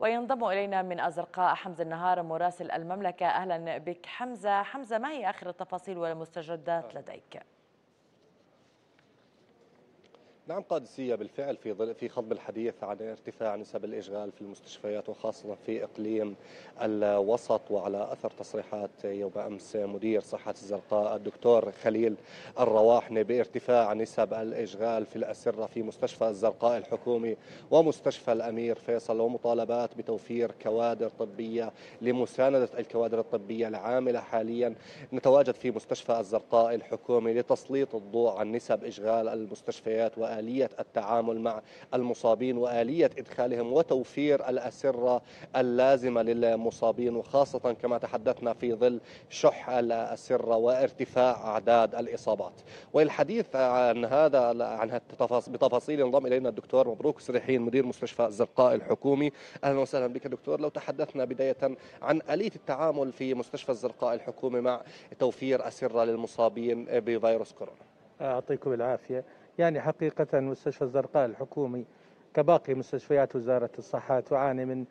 وينضم إلينا من أزرقاء حمزة النهار مراسل المملكة. أهلا بك حمزة. حمزة ما هي آخر التفاصيل والمستجدات لديك؟ نعم قادسية بالفعل في ظل في خضم الحديث عن ارتفاع نسب الإشغال في المستشفيات وخاصة في إقليم الوسط وعلى أثر تصريحات يوم أمس مدير صحة الزرقاء الدكتور خليل الرواحني بارتفاع نسب الإشغال في الأسرة في مستشفى الزرقاء الحكومي ومستشفى الأمير فيصل ومطالبات بتوفير كوادر طبية لمساندة الكوادر الطبية العاملة حاليا. نتواجد في مستشفى الزرقاء الحكومي لتسليط الضوء عن نسب إشغال المستشفيات وآلية آلية التعامل مع المصابين وآلية إدخالهم وتوفير الأسرة اللازمة للمصابين وخاصة كما تحدثنا في ظل شح الأسرة وارتفاع أعداد الإصابات. والحديث عن هذا عن بتفاصيل انضم إلينا الدكتور مبروك سريحين مدير مستشفى الزرقاء الحكومي. أهلا وسهلا بك دكتور. لو تحدثنا بداية عن آلية التعامل في مستشفى الزرقاء الحكومي مع توفير أسرة للمصابين بفيروس كورونا. يعطيكم العافية. يعني حقيقة مستشفى الزرقاء الحكومي كباقي مستشفيات وزارة الصحة تعاني من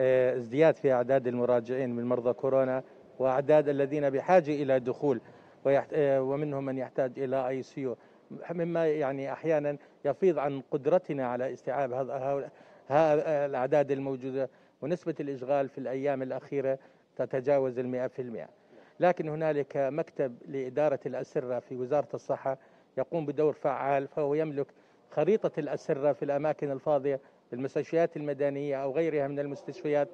آه، ازدياد في أعداد المراجعين من مرضى كورونا وأعداد الذين بحاجة إلى دخول آه، ومنهم من يحتاج إلى اي سيو مما يعني أحيانا يفيض عن قدرتنا على استيعاب هذا الأعداد الموجودة ونسبة الإشغال في الأيام الأخيرة تتجاوز المئة في المئة. لكن هنالك مكتب لإدارة الأسرة في وزارة الصحة يقوم بدور فعال فهو يملك خريطة الأسرة في الأماكن الفاضية المستشفيات المدنية أو غيرها من المستشفيات.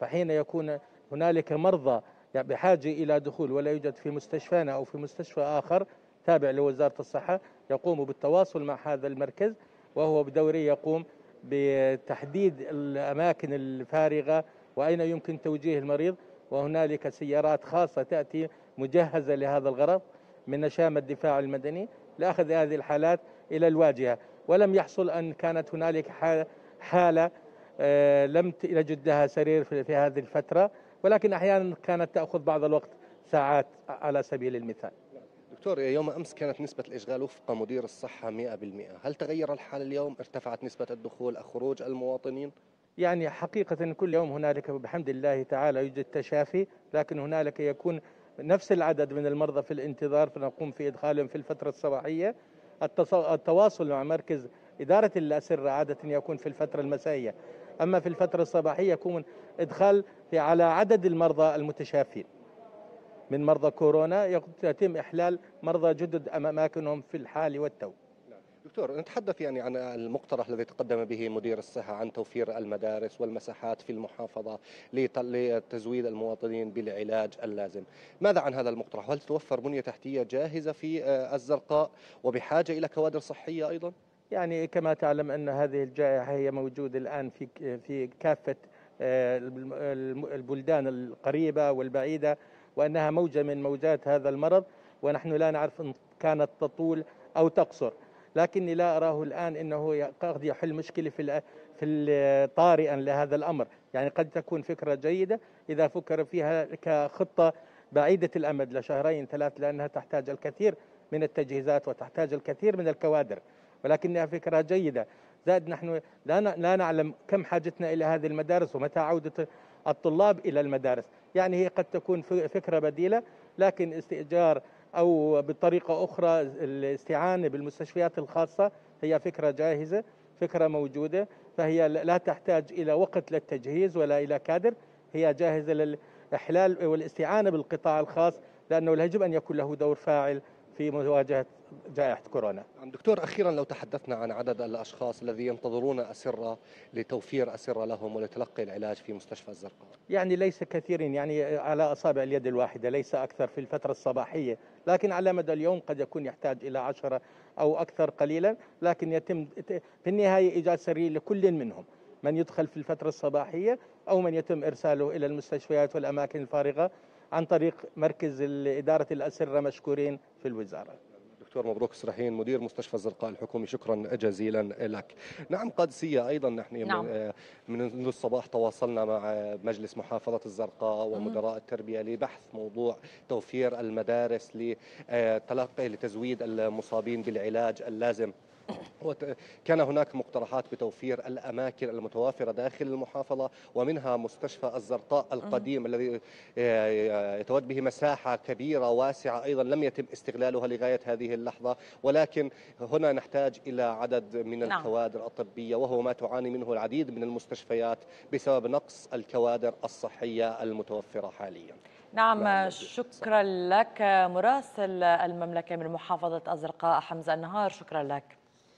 فحين يكون هنالك مرضى بحاجة إلى دخول ولا يوجد في مستشفانا أو في مستشفى آخر تابع لوزارة الصحة يقوم بالتواصل مع هذا المركز وهو بدوره يقوم بتحديد الأماكن الفارغة وأين يمكن توجيه المريض. وهنالك سيارات خاصة تأتي مجهزة لهذا الغرض من نشام الدفاع المدني. لأخذ هذه الحالات إلى الواجهة. ولم يحصل أن كانت هنالك حالة آه، لم يجد لها سرير في هذه الفترة. ولكن أحيانا كانت تأخذ بعض الوقت ساعات على سبيل المثال. دكتور يوم أمس كانت نسبة الإشغال وفق مدير الصحة 100% هل تغير الحال اليوم؟ ارتفعت نسبة الدخول خروج المواطنين؟ يعني حقيقة كل يوم هنالك بحمد الله تعالى يوجد تشافي لكن هنالك يكون نفس العدد من المرضى في الانتظار فنقوم في إدخالهم في الفترة الصباحية. التواصل مع مركز إدارة الأسرة عادة يكون في الفترة المسائية. أما في الفترة الصباحية يكون إدخال في على عدد المرضى المتشافين. من مرضى كورونا يتم إحلال مرضى جدد أماكنهم في الحال والتو. دكتور نتحدث يعني عن المقترح الذي تقدم به مدير الصحة عن توفير المدارس والمساحات في المحافظة لتزويد المواطنين بالعلاج اللازم. ماذا عن هذا المقترح؟ هل تتوفر بنية تحتية جاهزة في الزرقاء وبحاجة إلى كوادر صحية أيضا؟ يعني كما تعلم أن هذه الجائحة هي موجودة الآن في في كافة آه، البلدان القريبة والبعيدة وأنها موجة من موجات هذا المرض ونحن لا نعرف إن كانت تطول أو تقصر. لكني لا أراه الآن أنه قد يحل مشكلة في في طارئا لهذا الأمر. يعني قد تكون فكرة جيدة. إذا فكر فيها كخطة بعيدة الأمد لشهرين ثلاث لأنها تحتاج الكثير من التجهيزات وتحتاج الكثير من الكوادر. ولكنها فكرة جيدة. زائد نحن لا نعلم كم حاجتنا إلى هذه المدارس ومتى عودة الطلاب إلى المدارس. يعني هي قد تكون فكرة بديلة لكن استئجار أو بطريقة أخرى الاستعانة بالمستشفيات الخاصة هي فكرة جاهزة فكرة موجودة فهي لا تحتاج إلى وقت للتجهيز ولا إلى كادر هي جاهزة للإحلال والاستعانة بالقطاع الخاص لأنه يجب أن يكون له دور فاعل. في مواجهة جائحة كورونا. دكتور أخيرا لو تحدثنا عن عدد الأشخاص الذي ينتظرون أسرة لتوفير أسرة لهم ولتلقي العلاج في مستشفى الزرقاء. يعني ليس كثيرين يعني على أصابع اليد الواحدة ليس أكثر في الفترة الصباحية. لكن على مدى اليوم قد يكون يحتاج إلى عشرة أو أكثر قليلا لكن يتم في النهاية إيجاد سرير لكل منهم من يدخل في الفترة الصباحية أو من يتم إرساله إلى المستشفيات والأماكن الفارغة عن طريق مركز إدارة الأسرة مشكورين في الوزارة. دكتور مبروك سرحين مدير مستشفى الزرقاء الحكومي شكرا جزيلا لك. نعم قادسية أيضا. نحن نعم. من الصباح تواصلنا مع مجلس محافظة الزرقاء ومدراء التربية لبحث موضوع توفير المدارس لتلقي لتزويد المصابين بالعلاج اللازم. كان هناك مقترحات بتوفير الأماكن المتوافرة داخل المحافظة ومنها مستشفى الزرقاء القديم الذي يتود به مساحة كبيرة واسعة أيضا لم يتم استغلالها لغاية هذه اللحظة. ولكن هنا نحتاج إلى عدد من نعم. الكوادر الطبية وهو ما تعاني منه العديد من المستشفيات بسبب نقص الكوادر الصحية المتوفرة حاليا. نعم نعم، شكرا لك مراسل المملكة من محافظة الزرقاء حمزة النهار شكرا لك.